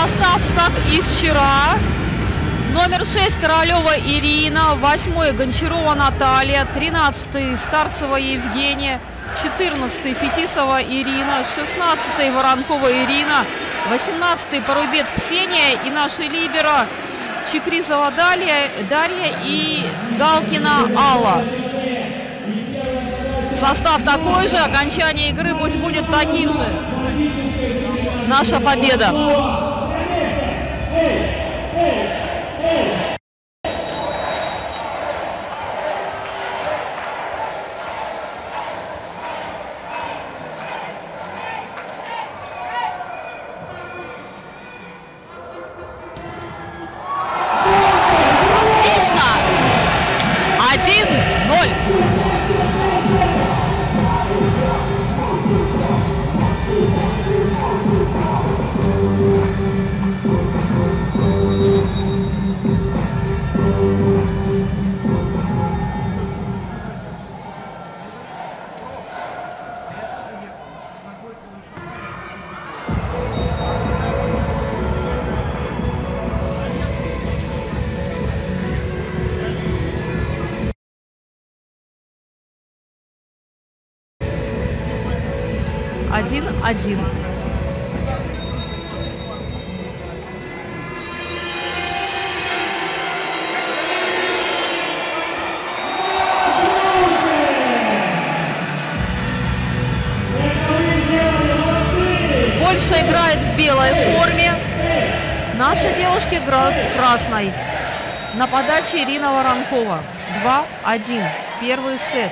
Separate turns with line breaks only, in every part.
состав, как и вчера. Номер 6 Королева Ирина, 8 Гончарова Наталья, 13 Старцева Евгения, 14 Фетисова Ирина, 16 Воронкова Ирина, 18 Порубец Ксения и наши либера Чекризова Дарья, Дарья и Галкина Алла. Состав такой же, окончание игры пусть будет таким же. Наша победа. Отлично! Один. Больше играет в белой форме. Наши девушки играют в красной. На подаче Ирина Воронкова. 2-1. Первый сет.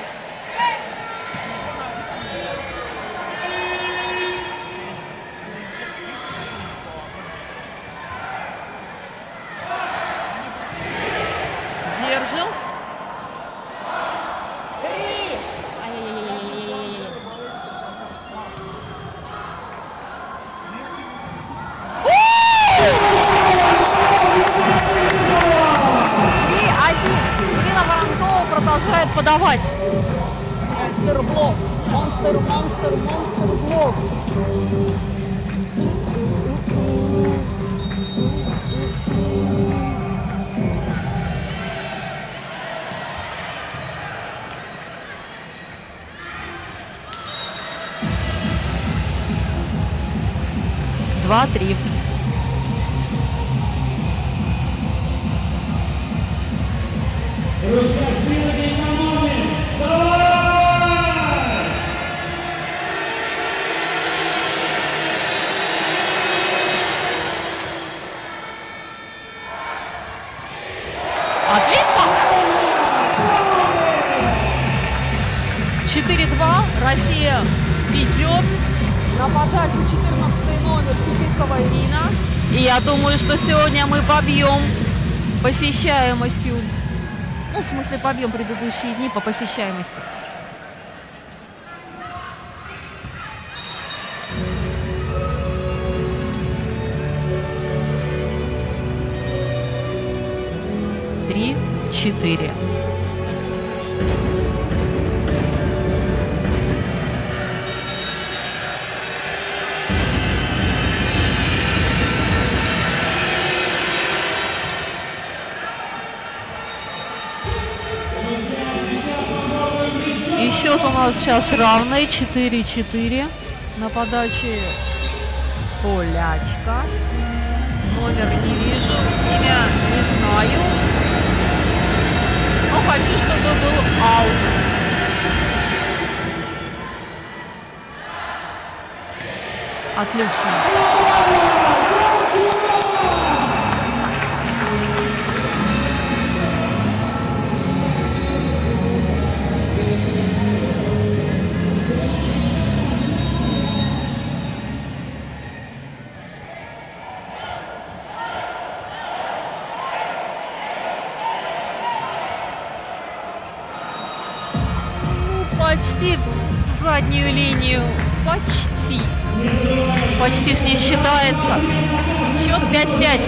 Монстер, монстер, монстер блок. Два, три. И я думаю, что сегодня мы побьем посещаемостью. Ну, в смысле, побьем предыдущие дни по посещаемости. Три, четыре. Счет у нас сейчас равный 4-4 на подаче Полячка. Номер не вижу, имя не знаю. Но хочу, чтобы был аут. Отлично. В заднюю линию. Почти. Почти ж не считается. Счет 5-5.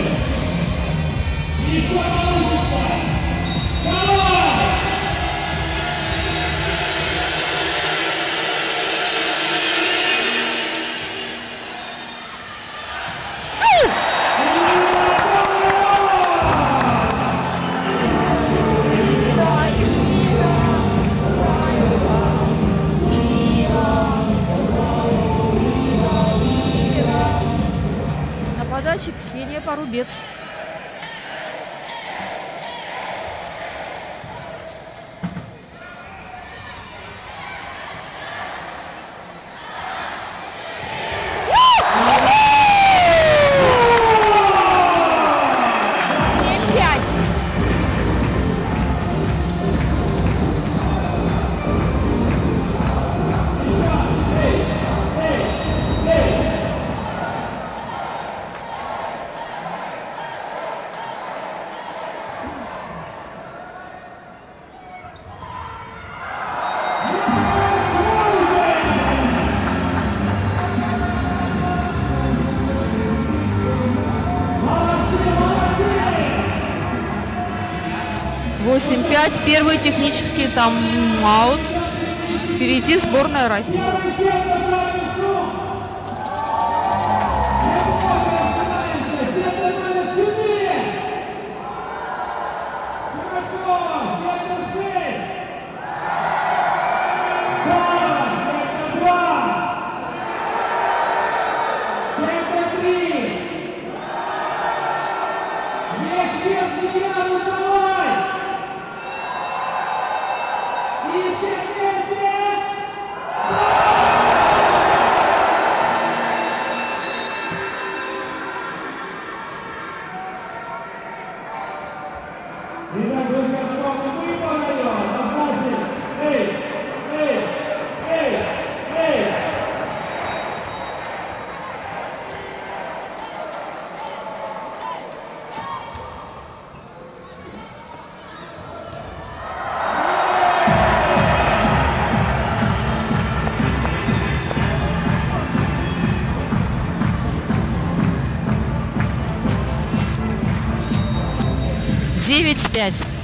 Пять. Первый технический тайм-аут. Впереди сборная России. 9,5.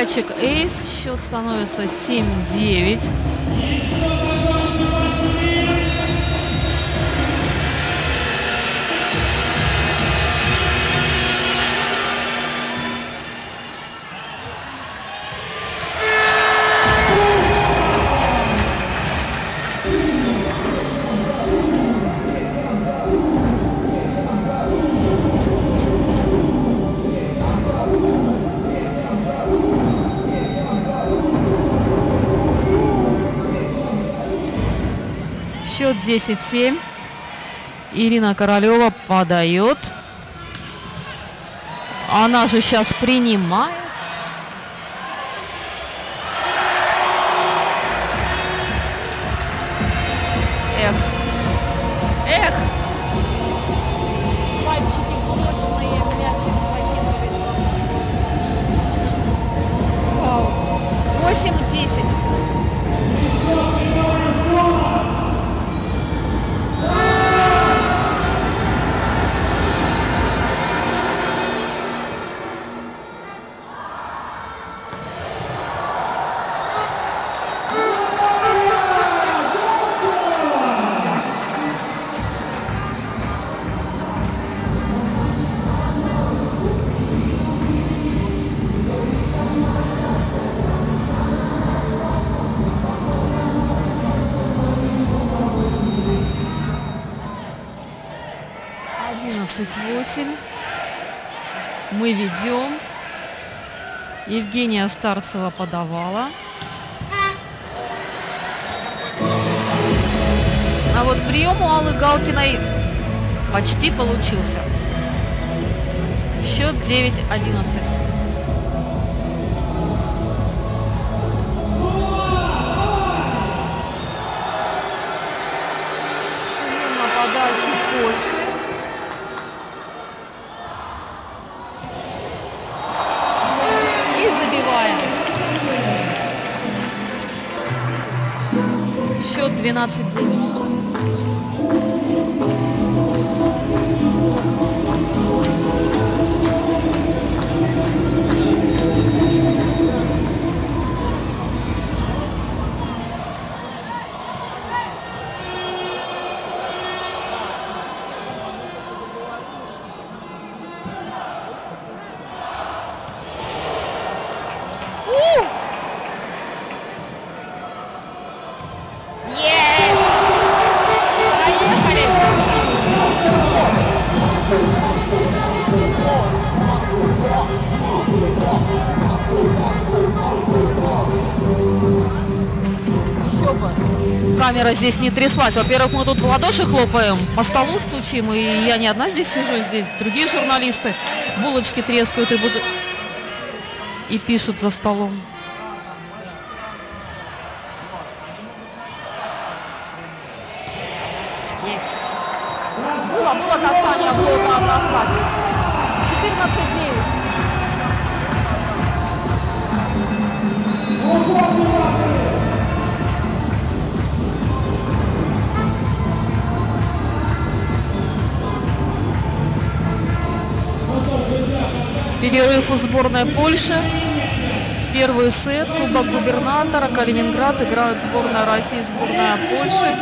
Подрядчик Эйс. Счет становится 7-9. 10-7. Ирина Королева подает. Она же сейчас принимает. Евгения Старцева подавала. А вот прием у Аллы Галкиной почти получился. Счет 9-11. 13 дней. Здесь не тряслась. Во-первых, мы тут в ладоши хлопаем, по столу стучим, и я не одна здесь сижу, здесь другие журналисты булочки трескают и, будут... и пишут за столом. Было, касание, было на 14-9. Перерыв у сборной Польши. Первый сет, Кубок губернатора, Калининград. Играют сборная России, сборная Польши.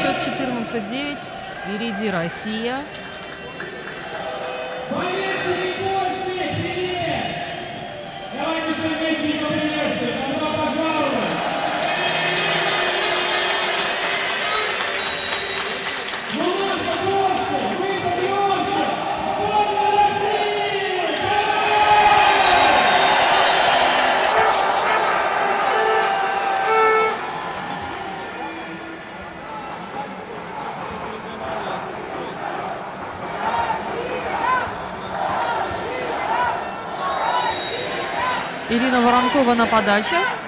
Счет 14-9. Впереди Россия. Воронкова на подаче.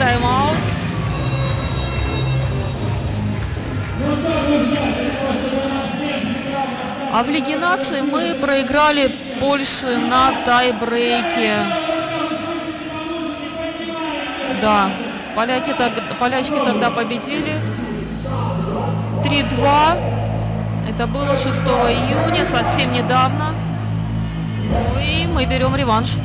Тайм-аут. А в Лиге наций мы проиграли Польше на тайбрейке. Да, поляки, так- полячки тогда победили. 3-2. Это было 6 июня, совсем недавно. Ну и мы берем реванш.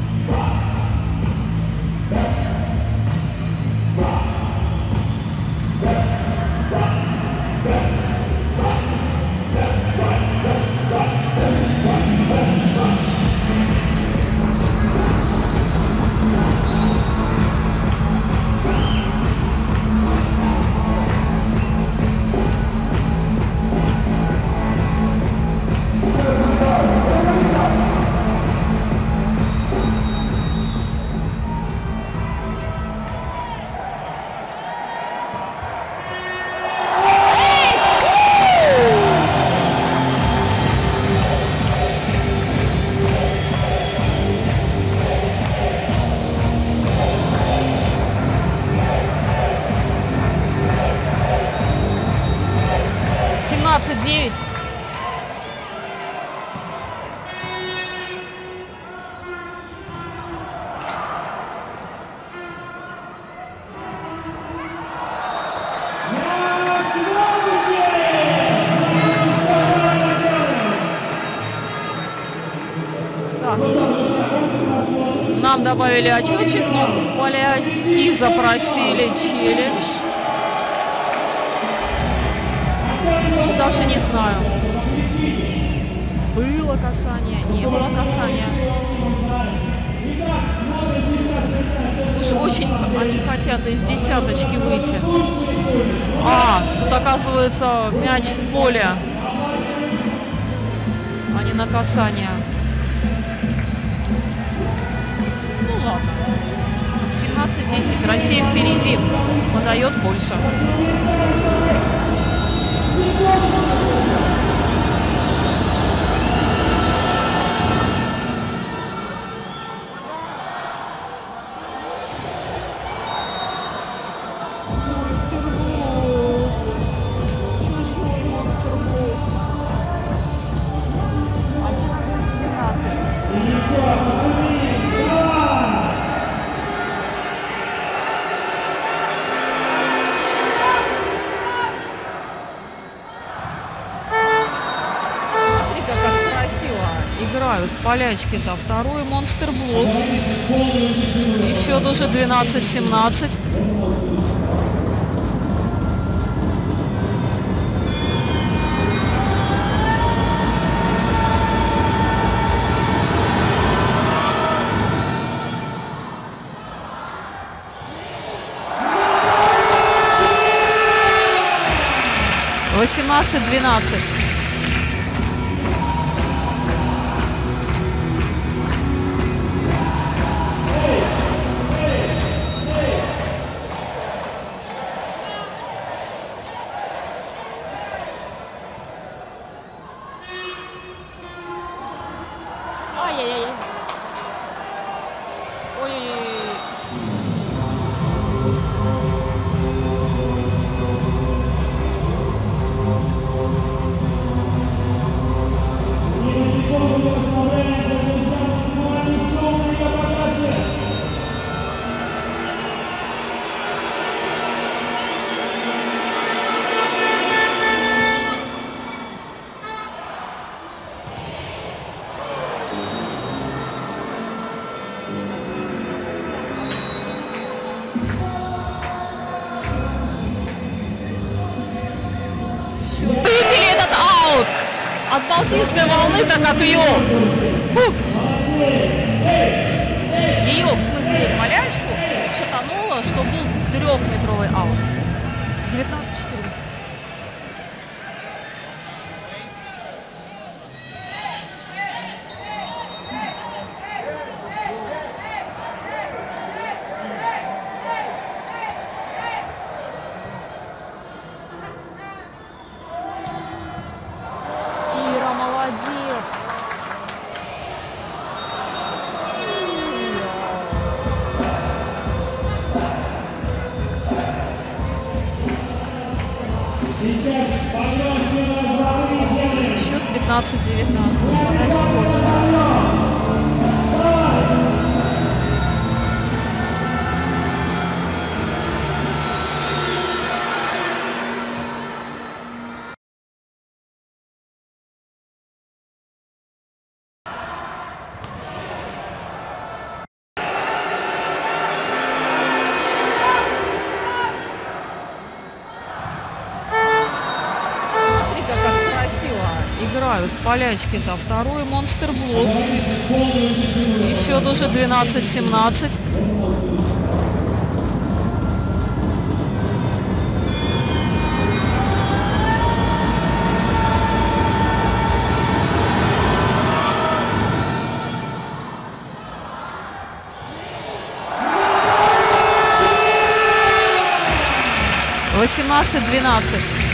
Добавили очечек, но поляки запросили челлендж. Даже не знаю. Было касание, не было касания. Уж очень они хотят из десяточки выйти. А, тут оказывается мяч в поле, а на касание. Россия впереди. Подает Польша. болячки-то. Второй монстр-блок. Еще тоже 12-17. Восемнадцать, двенадцать. nakatuyo. болячки. Да, второй монстр блок. Еще тоже 12-17. Восемнадцать, двенадцать.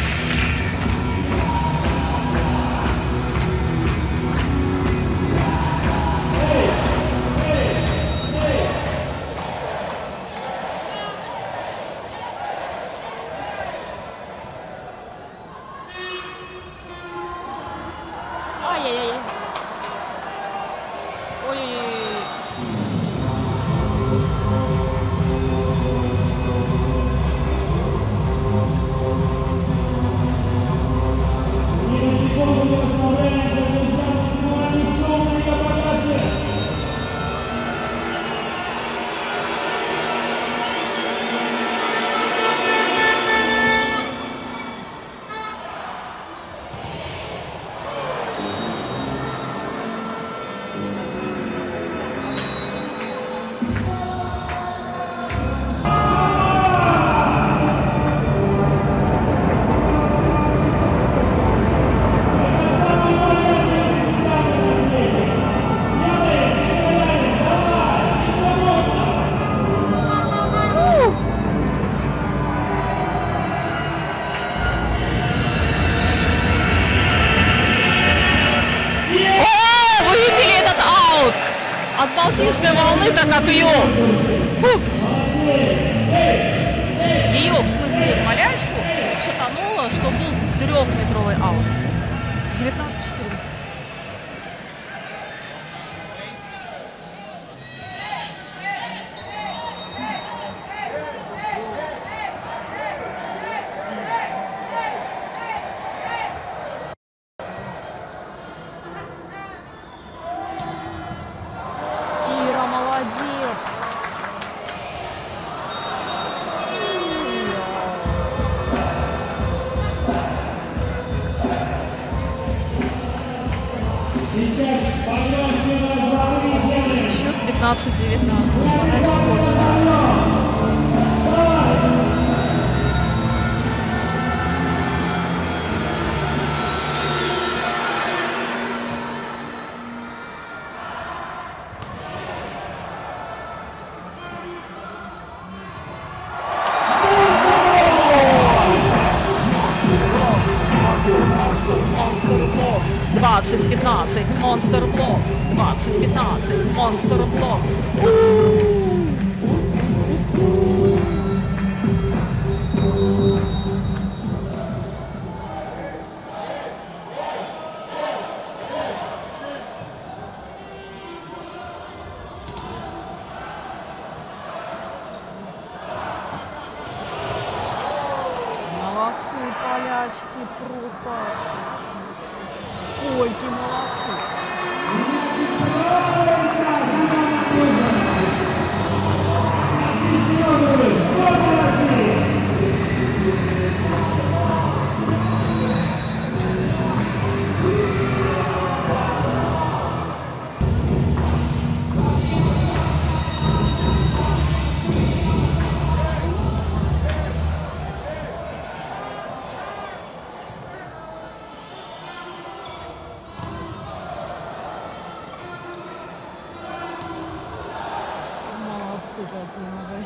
15, 15, монстр блок. 20, 15, монстр блок.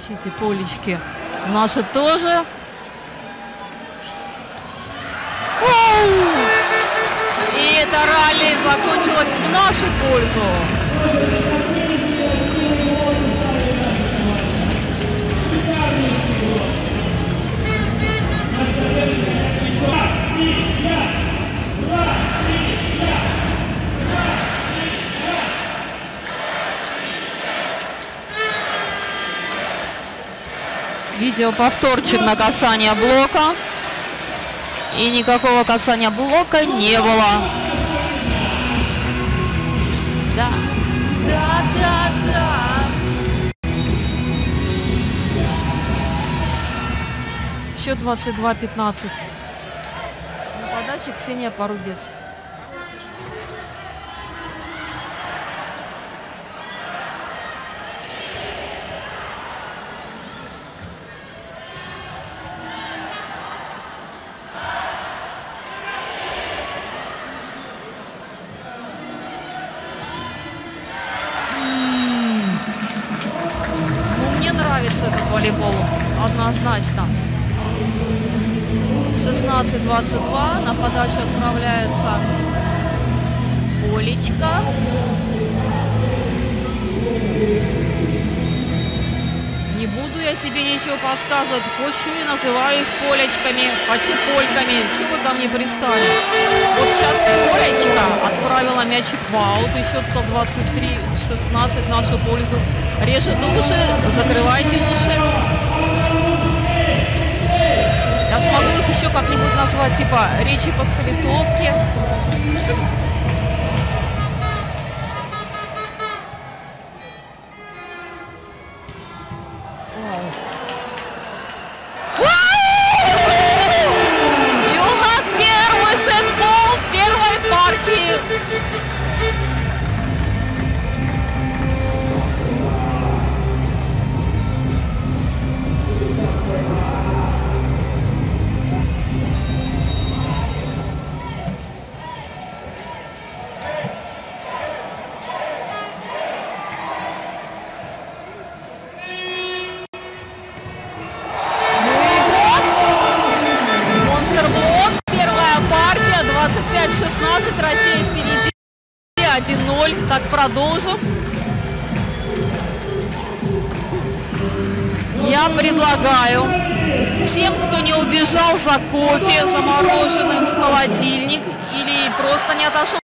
Защите полечки. Наши тоже. И это ралли закончилось в нашу пользу. Видео повторчик на касание блока. И никакого касания блока не было. Да. Да, да, да. Счет 22-15. На подаче Ксения Порубец. Однозначно. 16-22, на подачу отправляется Полечка. Не буду я себе ничего подсказывать, хочу и называю их полечками, хочу польками. Чего вы ко мне пристали? Вот сейчас Полечка отправила мячик в аут, и счет 123-16 в нашу пользу. Режет уши, закрывайте уши. Ж могу их еще как-нибудь назвать, типа речи по скалитовке.